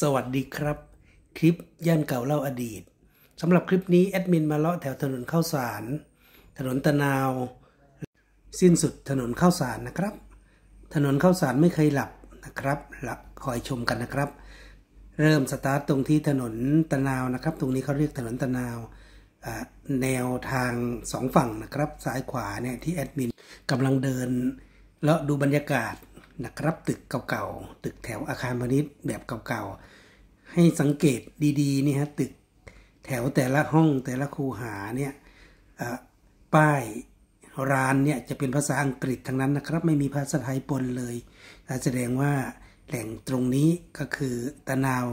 สวัสดีครับ คลิปย่านเก่าเล่าอดีตสำหรับคลิปนี้แอดมินมาเลาะแถวถนนข้าวสาร ถนนตะนาว สิ้นสุดถนนข้าวสารนะครับ ถนนข้าวสารไม่เคยหลับนะครับหลับคอยชมกันนะครับ เริ่มสตาร์ตตรงที่ถนนตะนาวนะครับ ตรงนี้เขาเรียกถนนตะนาวแนวทางสองฝั่งนะครับซ้ายขวาเนี่ยที่แอดมินกำลังเดินแล้วดูบรรยากาศ นะครับตึกเก่าๆตึกแถวอาคารพาณิชย์แบบเก่าๆให้สังเกตดีๆนี่ฮะตึกแถวแต่ละห้องแต่ละคูหาเนี่ยป้ายร้านเนี่ยจะเป็นภาษาอังกฤษทั้งนั้นนะครับ ไม่มีภาษาไทยปนเลยแสดงว่าแหล่งตรงนี้ก็คือตะนาว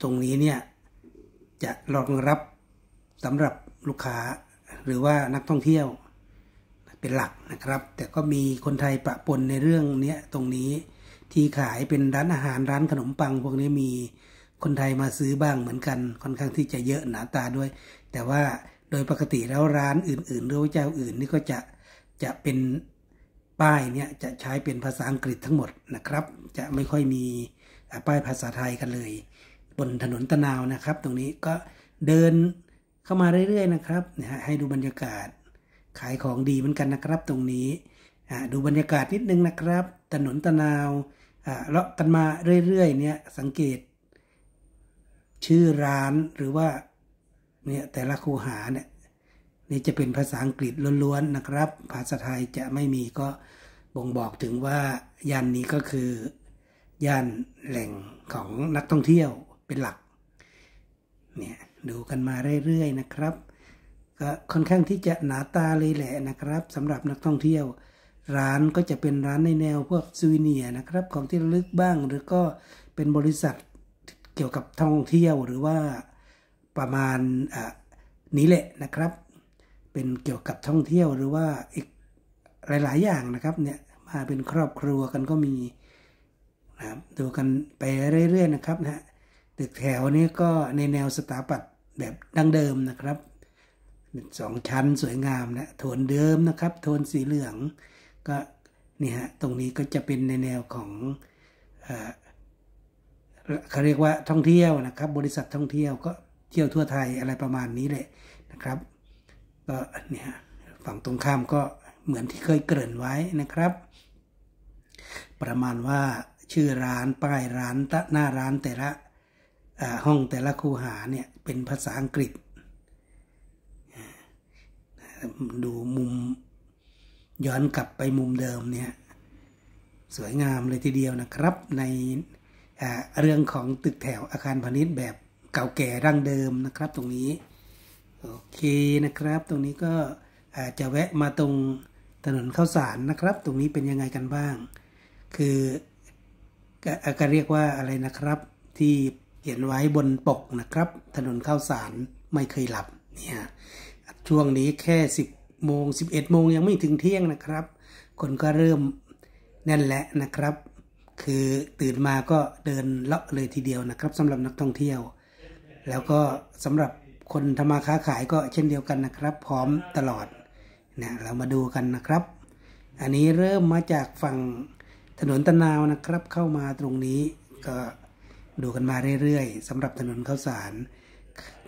ตรงนี้เนี่ยจะรองรับสำหรับลูกค้าหรือว่านักท่องเที่ยว เป็นหลักนะครับ แต่ก็มีคนไทยปะปนในเรื่องเนี้ยตรงนี้ที่ขายเป็นร้านอาหารร้านขนมปัง พวกนี้มีคนไทยมาซื้อบ้างเหมือนกันค่อนข้างที่จะเยอะหนาตาด้วย แต่ว่าโดยปกติแล้วร้านอื่นๆหรือว่าเจ้าอื่นนี่ก็จะจะเป็นป้ายเนี่ยจะใช้เป็นภาษาอังกฤษทั้งหมดนะครับ จะไม่ค่อยมีป้ายภาษาไทยกันเลย บนถนนตะนาวนะครับ ตรงนี้ก็เดินเข้ามาเรื่อยๆนะครับนะฮะให้ดูบรรยากาศ ขายของดีเหมือนกันนะครับตรงนี้ดูบรรยากาศนิดนึงนะครับ ถนนตะนาวเลาะกันมาเรื่อยๆเนี่ยสังเกต ชื่อร้านหรือว่าเนี่ยแต่ละคูหาเนี่ยนี่จะเป็นภาษาอังกฤษล้วนๆนะครับ ภาษาไทยจะไม่มีก็บ่งบอกถึงว่าย่านนี้ก็คือย่านแหล่งของนักท่องเที่ยวเป็นหลักเนี่ยดูกันมาเรื่อยๆนะครับ ก็ค่อนข้างที่จะหนาตาเลยแหละนะครับสำหรับนักท่องเที่ยว ร้านก็จะเป็นร้านในแนวพวกซูวิเนียนะครับของที่ระลึกบ้าง หรือก็เป็นบริษัทเกี่ยวกับท่องเที่ยวหรือว่าประมาณนี้แหละนะครับ เป็นเกี่ยวกับท่องเที่ยวหรือว่าอีกหลาย ๆ อย่างนะครับเนี่ยมาเป็นครอบครัวกันก็มีนะครับดูกันไปเรื่อย ๆ นะครับนะตึกแถวนี้ก็ในแนวสถาปัตย์แบบดั้งเดิมนะครับ สองชั้นสวยงามนะโทนเดิมนะครับ โทนสีเหลืองก็นี่ฮะตรงนี้ก็จะเป็นในแนวของเขาเรียกว่าท่องเที่ยวนะครับ บริษัทท่องเที่ยวก็เที่ยวทั่วไทยอะไรประมาณนี้แหละนะครับก็เนี่ยฝั่งตรงข้ามก็เหมือนที่เคยเกริ่นไว้นะครับ ประมาณว่าชื่อร้านป้ายร้านตะหน้าร้านแต่ละห้องแต่ละคูหาเนี่ยเป็นภาษาอังกฤษ ดูมุม ย้อนกลับไปมุมเดิมเนี่ยสวยงามเลยทีเดียวนะครับ ในเรื่องของตึกแถวอาคารพาณิชย์แบบเก่าแก่รังเดิมนะครับ ตรงนี้ โอเคนะครับ ตรงนี้ก็อาจจะแวะมาตรงถนนข้าวสารนะครับ ตรงนี้เป็นยังไงกันบ้าง คือก็เรียกว่าอะไรนะครับ ที่เขียนไว้บนปกนะครับ ถนนข้าวสารไม่เคยหลับเนี่ย ช่วงนี้แค่ 10 โมง 11 โมงยังไม่ถึงเที่ยงนะครับ คนก็เริ่มนั่นแหละนะครับ คือตื่นมาก็เดินเลาะเลยทีเดียวนะครับสำหรับนักท่องเที่ยว แล้วก็สำหรับคนทำมาค้าขายก็เช่นเดียวกันนะครับ พร้อมตลอดนะเรามาดูกันนะครับ อันนี้เริ่มมาจากฝั่งถนนตะนาวนะครับ เข้ามาตรงนี้ก็ดูกันมาเรื่อยๆสำหรับถนนข้าวสาร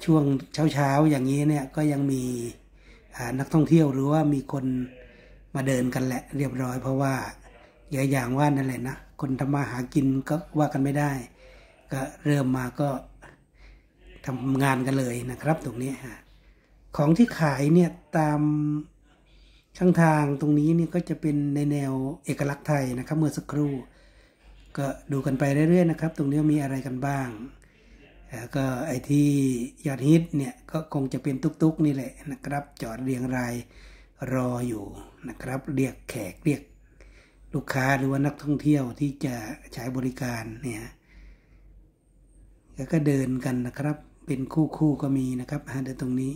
ช่วงเช้าๆอย่างนี้เนี่ยก็ยังมีนักท่องเที่ยวหรือว่ามีคนมาเดินกันแหละเรียบร้อย เพราะว่าอย่างว่านั่นแหละนะคนทำมาหากินก็ว่ากันไม่ได้ ก็เริ่มมาก็ทำงานกันเลยนะครับ ตรงนี้ฮะของที่ขายเนี่ยตามช่างทางตรงนี้นี่ก็จะเป็นในแนวเอกลักษณ์ไทยนะครับ เมื่อสักครู่ ก็ดูกันไปเรื่อยๆนะครับ ตรงนี้มีอะไรกันบ้าง แล้วก็ไอ้ที่ยอดฮิตเนี่ยก็คงจะเป็นตุกๆนี่แหละนะครับ จอดเรียงรายรออยู่นะครับ เรียกแขกเรียกลูกค้าหรือว่านักท่องเที่ยวที่จะใช้บริการเนี่ยแล้วก็เดินกันนะครับ เป็นคู่ๆก็มีนะครับฮะเดินตรงนี้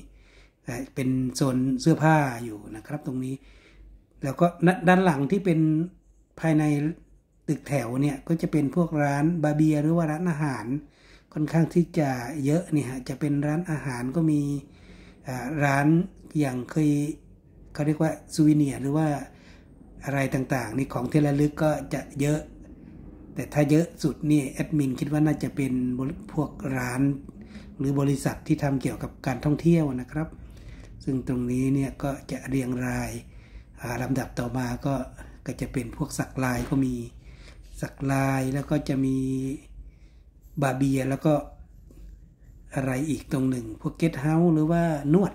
เป็นโซนเสื้อผ้าอยู่นะครับ ตรงนี้ แล้วก็ด้านหลังที่เป็นภายในตึกแถวเนี่ยก็จะเป็นพวกร้านบาเบียหรือว่าร้านอาหาร ค่อนข้างที่จะเยอะเนี่ยจะเป็นร้านอาหารก็มีร้านอย่างเคยเขาเรียกว่าซูวิเนียหรือว่าอะไรต่างๆนี่ของที่ระลึกก็จะเยอะ แต่ถ้าเยอะสุดนี่แอดมินคิดว่าน่าจะเป็นพวกร้าน หรือบริษัทที่ทำเกี่ยวกับการท่องเที่ยวนะครับ ซึ่งตรงนี้เนี่ยก็จะเรียงรายลำดับต่อมาก็ก็จะเป็นพวกสักลายก็มีสักลายแล้วก็จะมี บาเบียแล้วก็อะไรอีกตรงหนึ่ง พวกเกสเฮาส์หรือว่านวด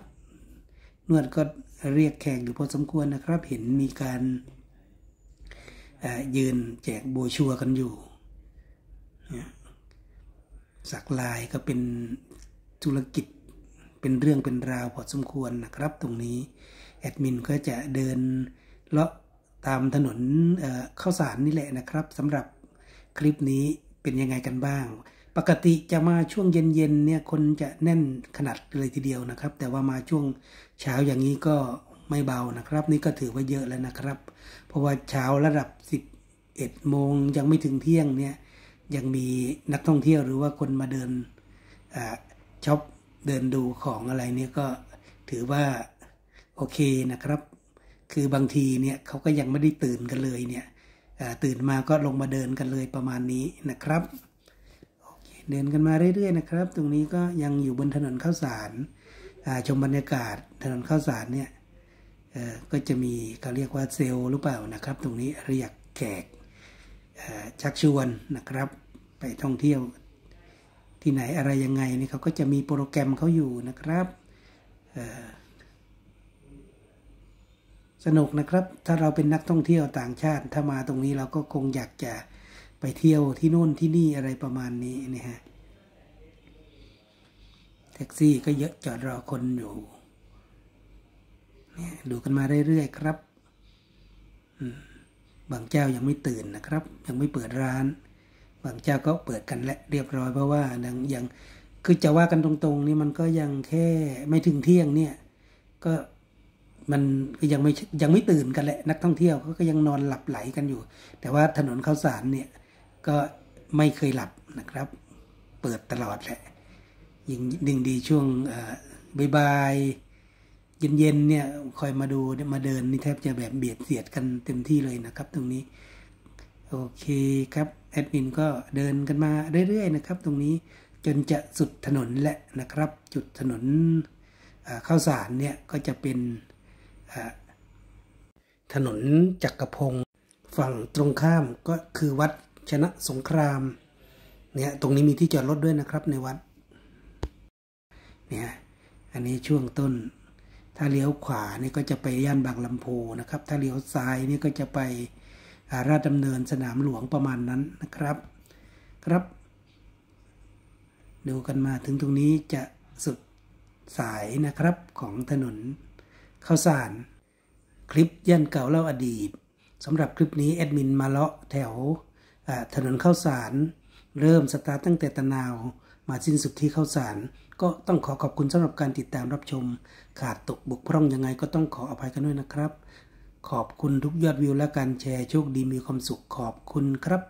นวดก็เรียกแขกอยู่พอสมควรนะครับ เห็นมีการยืนแจกโบชัวกันอยู่ สักลายก็เป็นธุรกิจเป็นเรื่องเป็นราวพอสมควรนะครับ ตรงนี้แอดมินก็จะเดินเลาะตามถนนเข้าสารนี่แหละนะครับสำหรับคลิปนี้ เป็นยังไงกันบ้าง ปกติจะมาช่วงเย็นๆเนี่ยคนจะแน่นขนาดเลยทีเดียวนะครับ แต่ว่ามาช่วงเช้าอย่างนี้ก็ไม่เบานะครับ นี่ก็ถือว่าเยอะแล้วนะครับ เพราะว่าเช้าระดับ 11โมงยังไม่ถึงเที่ยงเนี่ยยังมีนักท่องเที่ยวหรือว่าคนมาเดินช็อปเดินดูของอะไรเนี่ยก็ถือว่าโอเคนะครับ คือบางทีเนี่ยเขาก็ยังไม่ได้ตื่นกันเลยเนี่ย ตื่นมาก็ลงมาเดินกันเลยประมาณนี้นะครับเดินกันมาเรื่อยๆนะครับ ตรงนี้ก็ยังอยู่บนถนนข้าวสารชมบรรยากาศถนนข้าวสารเนี่ยก็จะมีเขาเรียกว่าเซลล์หรือเปล่านะครับ ตรงนี้เรียกแขกชักชวนนะครับ ไปท่องเที่ยวที่ไหนอะไรยังไงนี่เขาก็จะมีโปรแกรมเขาอยู่นะครับ สนุกนะครับ ถ้าเราเป็นนักท่องเที่ยวต่างชาติ ถ้ามาตรงนี้เราก็คงอยากจะไปเที่ยวที่นู่นที่นี่อะไรประมาณนี้นี่ฮะแท็กซี่ก็เยอะจอดรอคนอยู่เนี่ยดูกันมาเรื่อยๆครับบางเจ้ายังไม่ตื่นนะครับ ยังไม่เปิดร้าน บางเจ้าก็เปิดกันและเรียบร้อยเพราะว่ายังยังคือจะว่ากันตรงๆนี่มันก็ยังแค่ไม่ถึงเที่ยงเนี่ย ก็ มันยังไม่ยังไม่ตื่นกันแหละนักท่องเที่ยวเขาก็ยังนอนหลับไหลกันอยู่ แต่ว่าถนนข้าวสารเนี่ยก็ไม่เคยหลับนะครับ เปิดตลอดแหละยิ่งดึงดีช่วงบายเย็นๆเนี่ยคอยมาดูมาเดินนี่แทบจะแบบเบียดเสียดกันเต็มที่เลยนะครับ ตรงนี้ โอเคครับแอดมินก็เดินกันมาเรื่อยๆนะครับ ตรงนี้จนจะสุดถนนแหละนะครับ จุดถนนข้าวสารเนี่ยก็จะเป็น ถนนจักรพงศ์ฝั่งตรงข้ามก็คือวัดชนะสงคราม เนี่ยตรงนี้มีที่จอดรถด้วยนะครับในวัด เนี่ยอันนี้ช่วงต้น ถ้าเลี้ยวขวานี่ก็จะไปย่านบางลำโพนะครับ ถ้าเลี้ยวซ้ายนี่ก็จะไปราชดำเนินสนามหลวงประมาณนั้นนะครับ ครับ ดูกันมาถึงตรงนี้จะสุดสายนะครับของถนน ข้าวสาร คลิปย่านเก่าเล่าอดีตสำหรับคลิปนี้แอดมินมาเลาะแถวถนนข้าวสาร เริ่มสตาร์ตตั้งแต่ตะนาวมาสิ้นสุดที่ข้าวสาร ก็ต้องขอขอบคุณสำหรับการติดตามรับชม ขาดตกบกพร่องยังไงก็ต้องขออภัยกันด้วยนะครับ ขอบคุณทุกยอดวิวและการแชร์โชคดีมีความสุขขอบคุณครับ